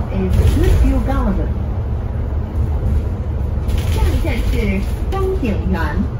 stop is Goodview Garden。下一站是张景园。